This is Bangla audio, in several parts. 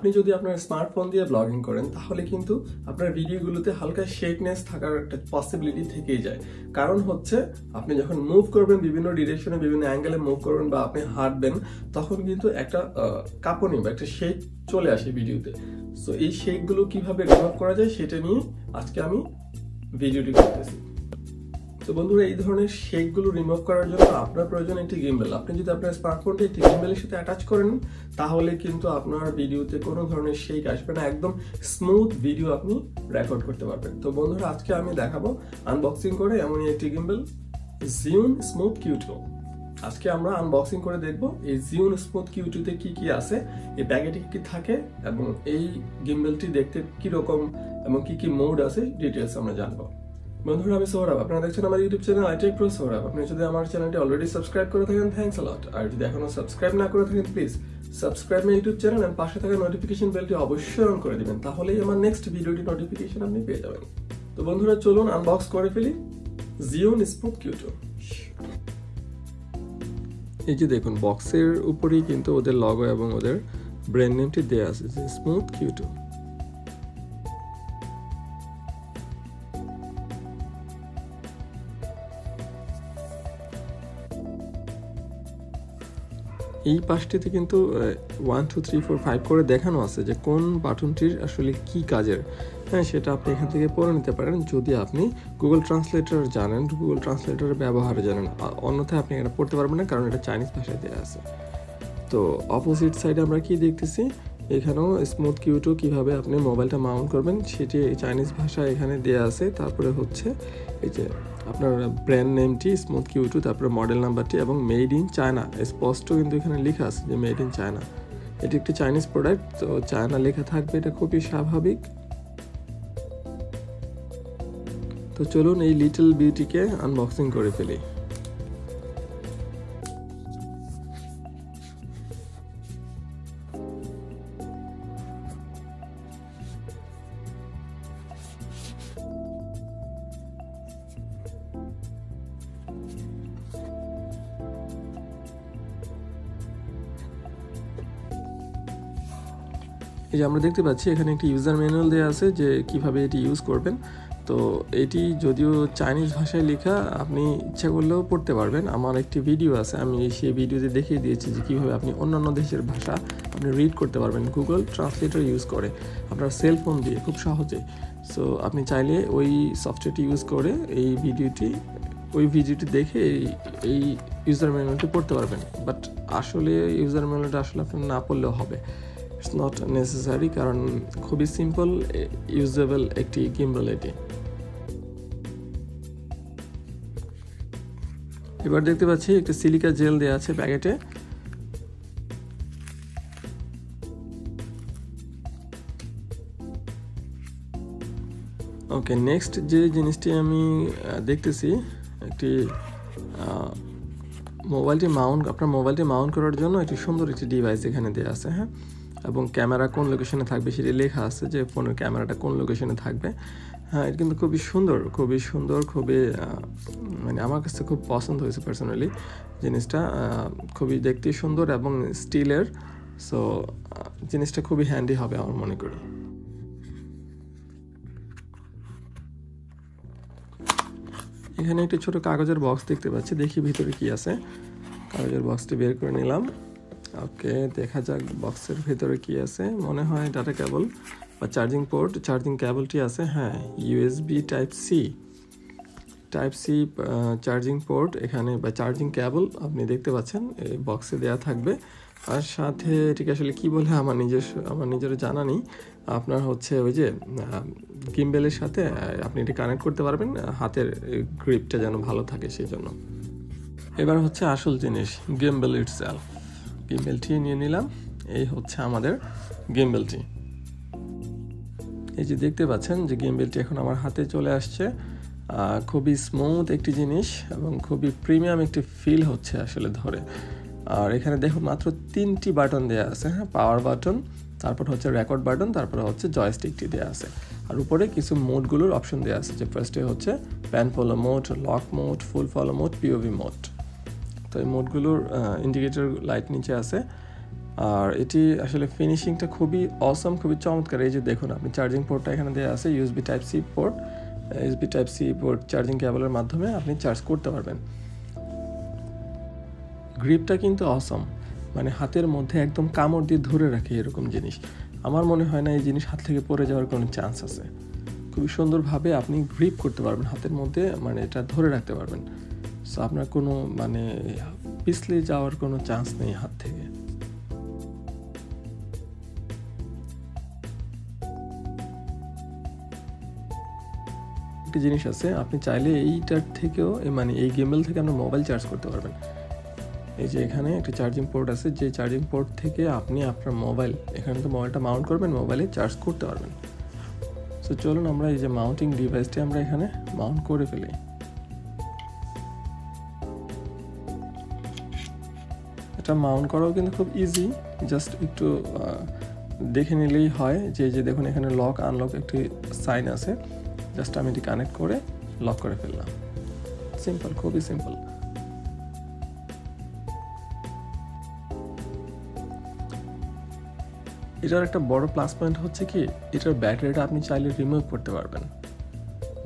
আপনি যদি আপনার স্মার্টফোন দিয়ে ব্লগিং করেন, তাহলে কিন্তু আপনার ভিডিওগুলোতে হালকা শেকনেস থাকার একটা পসিবিলিটি থেকেই যায়। কারণ হচ্ছে, আপনি যখন মুভ করবেন, বিভিন্ন ডিরেকশনে বিভিন্ন অ্যাঙ্গেলে মুভ করবেন বা আপনি হাঁটবেন, তখন কিন্তু একটা কাঁপনি বা একটা শেক চলে আসে ভিডিওতে সো এই শেকগুলো কীভাবে রিমুভ করা যায়, সেটা নিয়ে আজকে আমি ভিডিওটি করতেছি। তো বন্ধুরা, এই ধরনের শেকগুলো রিমুভ করার জন্য আপনার প্রয়োজন একটি গিম্বেল আপনি যদি আপনার স্মার্টফোনটি একটি গিম্বেলের সাথে অ্যাটাচ করেন তাহলে কিন্তু আপনার ভিডিওতে কোনো ধরনের শেক আসবে না। একদম স্মুথ ভিডিও আপনি রেকর্ড করতে পারবেন। তো বন্ধুরা, আজকে আমি দেখাবো আনবক্সিং করে এমনই একটি গিম্বেল জিউন স্মুথ কিউটো আজকে আমরা আনবক্সিং করে দেখব এই জিউন স্মুথ কিউটিতে কি কি আছে, এই প্যাকেটে কি থাকে, এবং এই গিম্বেলটি দেখতে কি রকম এবং কি কি মোড আছে ডিটেলস আমরা জানব। বন্ধুরা, আমি সৌরভ। আপনারা দেখছেন আমার YouTube channel iTech pro Sourav. আপনি যদি আমার চ্যানেলটি অলরেডি সাবস্ক্রাইব করে থাকেন থ্যাংকস লট আর যদি এখনও সাবস্ক্রাইব না করে থাকেন please subscribe my YouTube channel and পাশে থাকা নোটিফিকেশন বেলটি অবশ্যই অন করে দিবেন, তাহলেই আমার নেক্সট ভিডিওটি নোটিফিকেশন আপনি পেয়ে যাবেন। তো বন্ধুরা, চলুন আনবক্স করে ফেলি জিওন স্মুথ কিউটো এই যে দেখুন বক্সের উপরেই কিন্তু ওদের লগো এবং ওদের ব্র্যান্ড নেমটি দেওয়া আছে স্মুথ কিউটো এই পাশটিতে কিন্তু one two three four five করে দেখানো আছে যে কোন বাটনটির আসলে কি কাজের। হ্যাঁ সেটা আপনি এখান থেকে পড়ে নিতে পারেন। যদি আপনি গুগল ট্রান্সলেটর জানেন গুগল ট্রান্সলেটরের ব্যবহার জানেন অন্যথায় আপনি এটা পড়তে পারবেন না, কারণ এটা চাইনিজ ভাষায় দেওয়া আছে। তো অপোজিট সাইডে আমরা কি দেখতেছি? এখানেও স্মুথ কিউটো কীভাবে আপনি মোবাইলটা মাউন্ট করবেন, সেটি চাইনিজ ভাষা এখানে দেওয়া আছে। তারপরে হচ্ছে এই যে আপনার ব্র্যান্ড নেমটি স্মুথ কিউ টু তারপরে মডেল নাম্বারটি এবং মেড ইন চায়না স্পষ্ট কিন্তু এখানে লেখা আছে যে মেড ইন চায়না এটি একটি চাইনিজ প্রোডাক্ট তো চায়না লেখা থাকবে, এটা খুবই স্বাভাবিক। তো চলুন এই লিটল বিউটিকে আনবক্সিং করে ফেলি। যে আমরা দেখতে পাচ্ছি, এখানে একটি ইউজার ম্যানুয়াল দেওয়া আছে যে কীভাবে এটি ইউজ করবেন। তো এটি যদিও চাইনিজ ভাষায় লেখা, আপনি ইচ্ছা করলেও পড়তে পারবেন। আমার একটি ভিডিও আছে, আমি সেই ভিডিওতে দেখিয়ে দিয়েছি যে কীভাবে আপনি অন্যান্য দেশের ভাষা আপনি রিড করতে পারবেন। গুগল ট্রান্সলেটর ইউজ করে, আপনার সেল ফোন দিয়ে, খুব সহজে। সো আপনি চাইলে ওই সফটওয়্যারটি ইউজ করে এই ভিডিওটি ওই ভিডিওটি দেখে এই এই ইউজার ম্যানুয়ালটি পড়তে পারবেন। বাট আসলে ইউজার ম্যানুয়ালটা আসলে আপনার না পড়লেও হবে। ইটস নট নেসেসারি কারণ খুবই সিম্পল ইউজেবল একটি গিম্বল এটি। এবার দেখতে পাচ্ছি একটা সিলিকা জেল দেওয়া আছে প্যাকেটে ওকে নেক্সট যে জিনিসটি আমি দেখতেছি, একটি মোবাইলটি মাউন্ট আপনার মোবাইলটি মাউন্ট করার জন্য একটি সুন্দর একটি ডিভাইস এখানে দেওয়া আছে হ্যাঁ? এবং ক্যামেরা কোন লোকেশনে থাকবে সেটি লেখা আছে যে ফোনের ক্যামেরাটা কোন লোকেশনে থাকবে। হ্যাঁ এটা কিন্তু খুবই সুন্দর খুবই সুন্দর, খুবই মানে আমার কাছে খুব পছন্দ হয়েছে পার্সোনালি জিনিসটা। খুবই দেখতে সুন্দর এবং স্টিলের সো জিনিসটা খুবই হ্যান্ডি হবে আমার মনে করি। এখানে একটি ছোট কাগজের বক্স দেখতে পাচ্ছি, দেখি ভিতরে কি আছে। কাগজের বক্সটি বের করে নিলাম। ওকে দেখা যাক বক্সের ভেতরে কি আছে। মনে হয় ডাটা কেবল বা চার্জিং পোর্ট চার্জিং কেবলটি আছে হ্যাঁ USB type C type C charging port এখানে বা চার্জিং কেবল আপনি দেখতে পাচ্ছেন এই বক্সে দেওয়া থাকবে। আর সাথে এটিকে আসলে কি বলে আমার নিজের আমার নিজের জানা নেই। আপনার হচ্ছে ওই যে গিম্বেলের সাথে আপনি এটি কানেক্ট করতে পারবেন হাতের গ্রিপটা যেন ভালো থাকে সেই জন্য। এবার হচ্ছে আসল জিনিস গিম্বেল ইটসেলফ গিম্বেলটি নিয়ে নিলাম। এই হচ্ছে আমাদের গিম্বেলটি এই যে দেখতে পাচ্ছেন যে গিম্বেলটি এখন আমার হাতে চলে আসছে। খুবই স্মুথ একটি জিনিস এবং খুবই প্রিমিয়াম একটি ফিল হচ্ছে আসলে ধরে। আর এখানে দেখুন মাত্র তিনটি বাটন দেওয়া আছে হ্যাঁ? পাওয়ার বাটন তারপর হচ্ছে রেকর্ড বাটন তারপর হচ্ছে জয়স্টিকটি দেওয়া আছে। আর উপরে কিছু মোডগুলোর অপশন দেওয়া আছে, যে ফার্স্টে হচ্ছে pan follow mode lock mode full follow mode POV mode তো এই মোডগুলোর ইন্ডিকেটর লাইট নিচে আছে। আর এটি আসলে ফিনিশিংটা খুবই অসম খুবই চমৎকার। এই যে দেখুন, আপনি চার্জিং পোর্টটা এখানে দেওয়া আছে USB type C port USB type C port charging কেবলের মাধ্যমে আপনি চার্জ করতে পারবেন। গ্রিপটা কিন্তু অসম মানে হাতের মধ্যে একদম কামড় দিয়ে ধরে রাখে এরকম জিনিস। আমার মনে হয় না এই জিনিস হাত থেকে পড়ে যাওয়ার কোনো চান্স আছে। খুবই সুন্দরভাবে আপনি গ্রিপ করতে পারবেন, হাতের মধ্যে মানে এটা ধরে রাখতে পারবেন। সো আপনার কোনো মানে পিছলে যাওয়ার কোনো চান্স নেই হাত থেকে। একটি জিনিস আছে, আপনি চাইলে এইটার থেকেও মানে এই গেমেল থেকে আপনার মোবাইল চার্জ করতে পারবেন। এই যে এখানে একটা চার্জিং পোর্ট আছে, যে চার্জিং পোর্ট থেকে আপনি আপনার মোবাইল এখানে তো মোবাইলটা মাউন্ট করবেন মোবাইলে চার্জ করতে পারবেন। সো চলুন আমরা এই যে মাউন্টিং ডিভাইসটি আমরা এখানে মাউন্ট করে ফেলি। এটা মাউন্ট করাও কিন্তু খুব ইজি জাস্ট একটু দেখে নিলেই হয় যে যে দেখুন এখানে লক আনলক একটি সাইন আছে জাস্ট আমি এটি কানেক্ট করে লক করে ফেললাম। সিম্পল খুবই সিম্পল এটার একটা বড় প্লাস পয়েন্ট হচ্ছে কি, এটার ব্যাটারিটা আপনি চাইলে রিমুভ করতে পারবেন।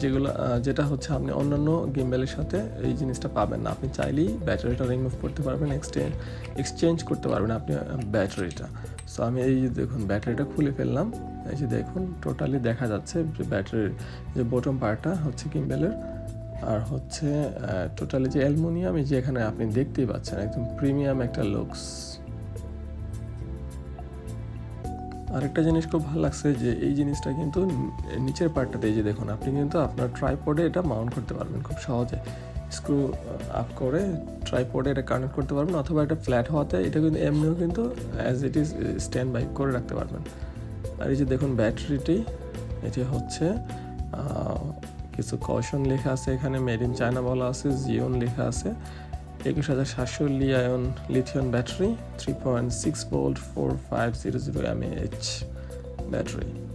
যেগুলো যেটা হচ্ছে আপনি অন্যান্য গেমবেলের সাথে এই জিনিসটা পাবেন না। আপনি চাইলেই ব্যাটারিটা রিমুভ করতে পারবেন এক্সচেঞ্জ এক্সচেঞ্জ করতে পারবেন আপনি ব্যাটারিটা সো আমি এই যে দেখুন ব্যাটারিটা খুলে ফেললাম। এই যে দেখুন টোটালি দেখা যাচ্ছে যে ব্যাটারির যে বটম পার্টটা হচ্ছে গিম্বেলের আর হচ্ছে টোটালি যে অ্যালমোনিয়াম, এই যে এখানে আপনি দেখতেই পাচ্ছেন, একদম প্রিমিয়াম একটা লুকস আরেকটা জিনিস খুব ভালো লাগছে যে এই জিনিসটা কিন্তু নিচের পার্টটাতে এই যে দেখুন, আপনি কিন্তু আপনার ট্রাইপডে এটা মাউন্ট করতে পারবেন খুব সহজে। স্ক্রু আপ করে ট্রাইপডে এটা কানেক্ট করতে পারবেন অথবা এটা ফ্ল্যাট হওয়াতে এটা কিন্তু এমনিও কিন্তু as it is stand by করে রাখতে পারবেন। আর এই যে দেখুন, ব্যাটারিটি, এটি হচ্ছে কিছু কশন লেখা আছে এখানে মেড ইন চায়না বলা আছে জিওন লেখা আছে। একুশ হাজার সাতশো লিয়ায়ন lithium battery three point six volt four five zero zero mAh battery.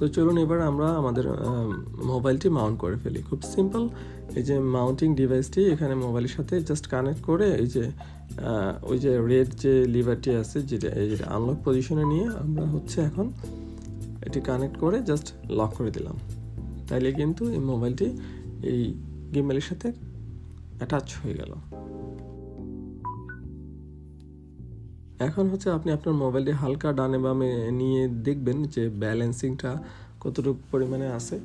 তো চলুন এবার আমরা আমাদের মোবাইলটি মাউন্ট করে ফেলি। খুব সিম্পল এই যে মাউন্টিং ডিভাইসটি এখানে মোবাইলের সাথে জাস্ট কানেক্ট করে এই যে ওই যে রেড যে লিভারটি আছে, যেটা এই আনলক পজিশনে নিয়ে আমরা হচ্ছে এখন এটি কানেক্ট করে জাস্ট লক করে দিলাম। তাইলে কিন্তু এই মোবাইলটি এই গেমেলের সাথে অ্যাটাচ হয়ে গেল। এখন হচ্ছে আপনি আপনার মোবাইলটি হালকা ডানে বামে নিয়ে দেখবেন যে ব্যালেন্সিংটা কতটুকু পরিমাণে আছে।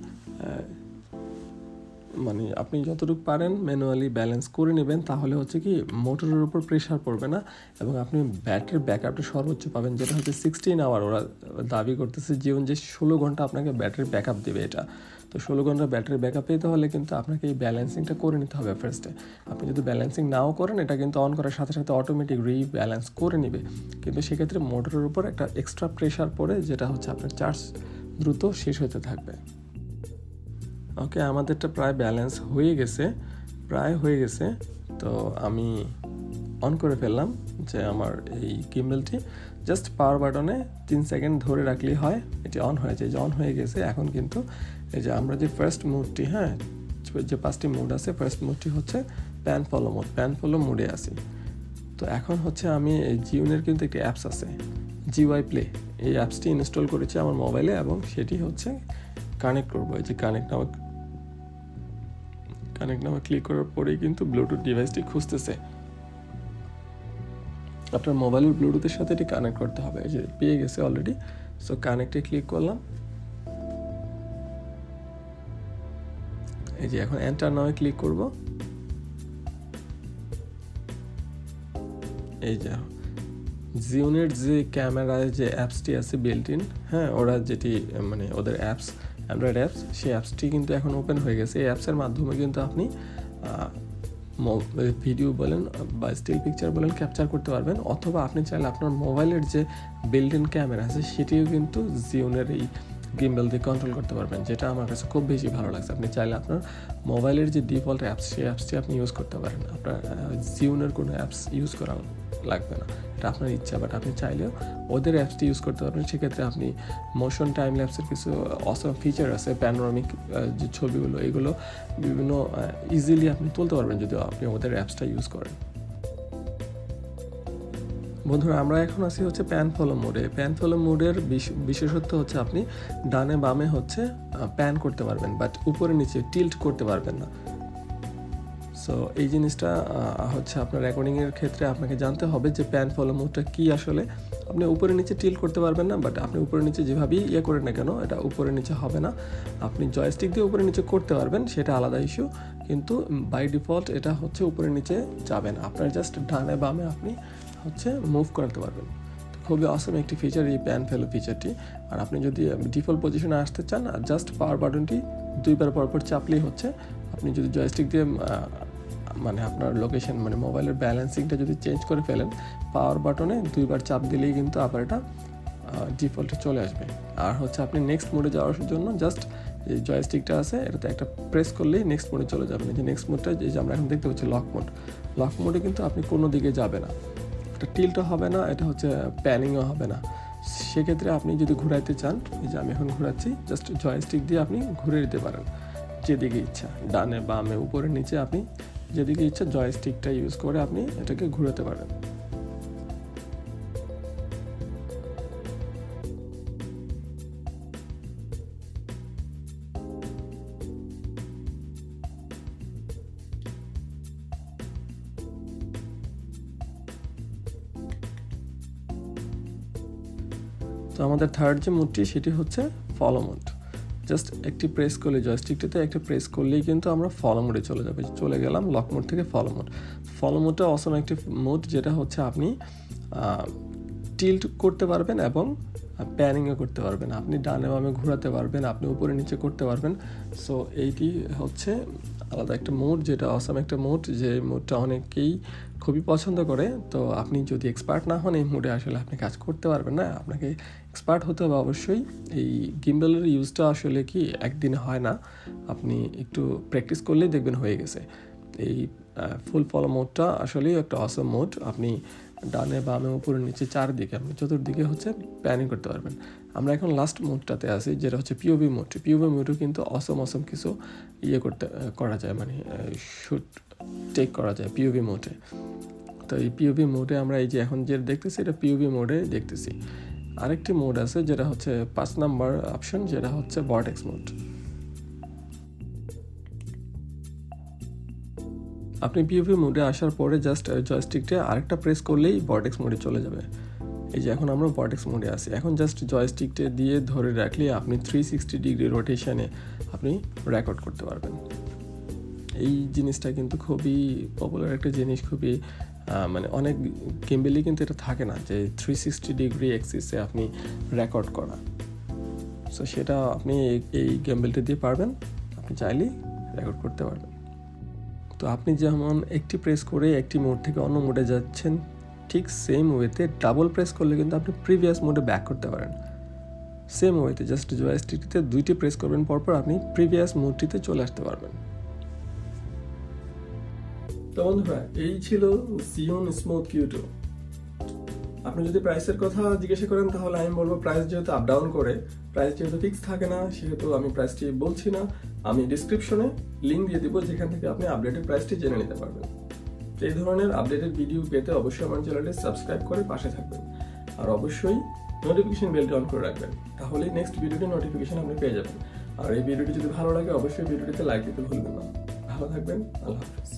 মানে আপনি যতটুকু পারেন ম্যানুয়ালি ব্যালেন্স করে নেবেন, তাহলে হচ্ছে কি মোটরের উপর প্রেশার পড়বে না এবং আপনি ব্যাটারির ব্যাকআপটা সর্বোচ্চ পাবেন, যেটা হচ্ছে সিক্সটিন আওয়ার ওরা দাবি করতেছে জীবন যে ষোলো ঘণ্টা আপনাকে ব্যাটারি ব্যাকআপ দেবে এটা। তো ষোলো ঘণ্টা ব্যাটারি ব্যাক আপ পেতে হলে কিন্তু আপনাকে এই ব্যালেন্সিংটা করে নিতে হবে ফার্স্টে আপনি যদি ব্যালেন্সিং নাও করেন, এটা কিন্তু অন করার সাথে সাথে অটোমেটিক রি ব্যালেন্স করে নেবে। কিন্তু সেক্ষেত্রে মোটরের উপর একটা এক্সট্রা প্রেশার পড়ে, যেটা হচ্ছে আপনার চার্জ দ্রুত শেষ হতে থাকবে। ওকে আমাদেরটা প্রায় ব্যালেন্স হয়ে গেছে, প্রায় হয়ে গেছে। তো আমি অন করে ফেললাম যে আমার এই কিম্বেলটি জাস্ট পাওয়ার বাটনে তিন সেকেন্ড ধরে রাখলেই হয়, এটি অন হয়ে যায়। যে অন হয়ে গেছে, এখন কিন্তু এই যে আমরা যে ফার্স্ট মুডটি হ্যাঁ? যে পাঁচটি মুড আছে ফার্স্ট মুডটি হচ্ছে pan follow mode, pan follow মুডে আছি। তো এখন হচ্ছে আমি জিওনের কিন্তু একটি অ্যাপস আছে, জিওয়াই প্লে। এই অ্যাপসটি ইনস্টল করেছি আমার মোবাইলে এবং সেটি হচ্ছে কানেক্ট করব। এই যে কানেক্ট নামক কানেক্ট নামে ক্লিক করার পরেই কিন্তু ব্লুটুথ ডিভাইসটি খুঁজতেছে। আপনার মোবাইলের ব্লুটুথের সাথে এটি কানেক্ট করতে হবে। এই যে পেয়ে গেছে অলরেডি সো কানেক্টে ক্লিক করলাম। এই যে এখন এন্টার নামে ক্লিক করব। এই যে জিওনের যে ক্যামেরায় যে অ্যাপসটি আছে বিল্ট ইন হ্যাঁ ওরা যেটি মানে ওদের অ্যাপস অ্যান্ড্রয়েড অ্যাপস সেই অ্যাপসটি কিন্তু এখন ওপেন হয়ে গেছে। এই অ্যাপসের মাধ্যমে কিন্তু আপনি ভিডিও বলেন বা স্টিল পিকচার বলেন ক্যাপচার করতে পারবেন। অথবা আপনি চাইলে আপনার মোবাইলের যে বিল্ট ইন ক্যামেরা আছে, সেটিও কিন্তু জিওনের এই গিম্বেল দিয়ে কন্ট্রোল করতে পারবেন, যেটা আমার কাছে খুব বেশি ভালো লাগছে। আপনি চাইলে আপনার মোবাইলের যে ডিফল্ট অ্যাপস সেই অ্যাপসটি আপনি ইউজ করতে পারেন। আপনার জিওনের কোনো অ্যাপস ইউজ করা লাগবে না। এটা আপনার ইচ্ছা বাট আপনি চাইলেও ওদের অ্যাপসটি ইউজ করতে পারবেন। সেক্ষেত্রে আপনি মোশন টাইম ল্যাপসের কিছু অসম ফিচার আছে প্যানোরামিক যে ছবিগুলো, এগুলো বিভিন্ন ইজিলি আপনি তুলতে পারবেন যদি আপনি ওদের অ্যাপসটা ইউজ করেন। বন্ধুরা, আমরা এখন আছি হচ্ছে প্যান ফলো মোডে। প্যান ফলো মোডের বিশেষত্ব হচ্ছে আপনি ডানে বামে হচ্ছে প্যান করতে পারবেন, বাট উপরে নিচে টিল্ট করতে পারবেন না। সো এই জিনিসটা হচ্ছে আপনার রেকর্ডিংয়ের ক্ষেত্রে আপনাকে জানতে হবে যে প্যান ফলো মোডটা কী আসলে আপনি উপরে নিচে টিল করতে পারবেন না বাট আপনি উপরে নিচে যেভাবেই ইয়ে করেন না কেন, এটা উপরে নিচে হবে না। আপনি জয়স্টিক দিয়ে উপরে নিচে করতে পারবেন, সেটা আলাদা ইস্যু কিন্তু বাই ডিফল্ট এটা হচ্ছে উপরে নিচে যাবেন আপনার জাস্ট ডানে বামে আপনি হচ্ছে মুভ করাতে পারবেন। খুবই অসম একটি ফিচার এই প্যান ফেলো ফিচারটি আর আপনি যদি ডিফল্ট পজিশনে আসতে চান, আর জাস্ট পাওয়ার বাটনটি দুইবার পরপর চাপলেই হচ্ছে। আপনি যদি জয়স্টিক দিয়ে মানে আপনার লোকেশন মানে মোবাইলের ব্যালেন্সিংটা যদি চেঞ্জ করে ফেলেন পাওয়ার বাটনে দুইবার চাপ দিলেই কিন্তু আবার এটা ডিফল্টে চলে আসবে। আর হচ্ছে আপনি নেক্সট মোডে যাওয়ার জন্য জাস্ট যে জয়স্টিকটা আছে, এটাতে একটা প্রেস করলেই নেক্সট মোডে চলে যাবেন যে নেক্সট মোডটা যে আমরা এখন দেখতে পাচ্ছি লক মোড লক মোডে কিন্তু আপনি কোনো দিকে যাবে না। এটা টিলটা হবে না, এটা হচ্ছে প্যানিংও হবে না। সেক্ষেত্রে আপনি যদি ঘুরাইতে চান, এই যে আমি এখন ঘুরাচ্ছি জাস্ট জয়স্টিক দিয়ে আপনি ঘুরে দিতে পারেন, যেদিকে ইচ্ছা। ডানে, বামে, উপরে, নিচে আপনি যেদিকে ইচ্ছা জয়স্টিকটা ইউজ করে আপনি এটাকে ঘুরাতে পারেন। তো আমাদের থার্ড যে মুডটি সেটি হচ্ছে ফলো মুড জাস্ট একটি প্রেস করলে জয়স্টিকটিতে একটা প্রেস করলেই কিন্তু আমরা ফলো মোডে চলে যাবে। চলে গেলাম লক মোড থেকে ফলো মোড ফলো মোডটা অসম একটি মোড যেটা হচ্ছে আপনি টিল্ট করতে পারবেন এবং প্যানিংও করতে পারবেন। আপনি ডানে বামে ঘোরাতে পারবেন, আপনি উপরে নিচে করতে পারবেন। সো এইটি হচ্ছে আলাদা একটা মুড যেটা অসম একটা মুড যে মুডটা অনেকেই খুবই পছন্দ করে। তো আপনি যদি এক্সপার্ট না হন এই মুডে আসলে আপনি কাজ করতে পারবেন না। আপনাকে এক্সপার্ট হতে হবে অবশ্যই। এই গিম্বেলের ইউজটা আসলে কি, একদিনে হয় না। আপনি একটু প্র্যাকটিস করলেই দেখবেন হয়ে গেছে। এই ফুল ফলো মোডটা আসলেই একটা অসম মোড আপনি ডানে, বামে, উপরে, নিচে, চারদিকে আপনি চতুর্দিকে হচ্ছে প্যানিং করতে পারবেন। আমরা এখন লাস্ট মোডটাতে আছি, যেটা হচ্ছে পিওবি মোড পিওবি মোডও কিন্তু অসম অসম কিছু ইয়ে করতে করা যায় মানে শুট টেক করা যায় পিওবি মোডে তো এই পিওবি মোডে আমরা এই যে এখন যে দেখতেছি, এটা পিওবি মোডে দেখতেছি। আরেকটি মোড আছে, যেটা হচ্ছে পাঁচ নাম্বার অপশন যেটা হচ্ছে বটেক্স মোড আপনি পিওপি মোডে আসার পরে জাস্ট জয়স্টিকটা আরেকটা প্রেস করলেই বটেক্স মোডে চলে যাবে। এই যে এখন আমরা বটেক্স মোডে আছি। এখন জাস্ট জয়স্টিকটা দিয়ে ধরে রাখলে আপনি থ্রি সিক্সটি ডিগ্রি রোটেশানে আপনি রেকর্ড করতে পারবেন। এই জিনিসটা কিন্তু খুবই পপুলার একটা জিনিস, খুবই মানে অনেক গেমবেলি কিন্তু এটা থাকে না যে থ্রি সিক্সটি ডিগ্রি এক্সিসে আপনি রেকর্ড করা। সো সেটা আপনি এই গেমবেলটা দিয়ে পারবেন। আপনি চাইলেই রেকর্ড করতে পারবেন। তো আপনি যেমন একটি প্রেস করে একটি মোড থেকে অন্য মোডে যাচ্ছেন, ঠিক সেম ওয়েতে ডাবল প্রেস করলে কিন্তু আপনি প্রিভিয়াস মোডে ব্যাক করতে পারেন। সেম ওয়েতে জাস্ট জয়স্টিকটিতে দুইটি প্রেস করবেন, পরপর আপনি প্রিভিয়াস মোডটিতে চলে আসতে পারবেন। তো বন্ধুরা, এই ছিল সিওন স্মুথ কিউটো আপনি যদি প্রাইসের কথা জিজ্ঞাসা করেন, তাহলে আমি বলব প্রাইস যেহেতু আপ ডাউন করে প্রাইস যেহেতু ফিক্স থাকে না, সেহেতু আমি প্রাইসটি বলছি না। আমি ডিসক্রিপশনে লিঙ্ক দিয়ে দিব, যেখান থেকে আপনি আপডেটেড প্রাইসটি জেনে নিতে পারবেন। এই ধরনের আপডেটেড ভিডিও পেতে অবশ্যই আমার চ্যানেলটি সাবস্ক্রাইব করে পাশে থাকবেন। আর অবশ্যই নোটিফিকেশন বেলটি অন করে রাখবেন, তাহলেই নেক্সট ভিডিওটি নোটিফিকেশন আপনি পেয়ে যাবেন। আর এই ভিডিওটি যদি ভালো লাগে, অবশ্যই ভিডিওটিতে লাইক দিতে ভুলবেন না। ভালো থাকবেন, আল্লাহ হাফিজ।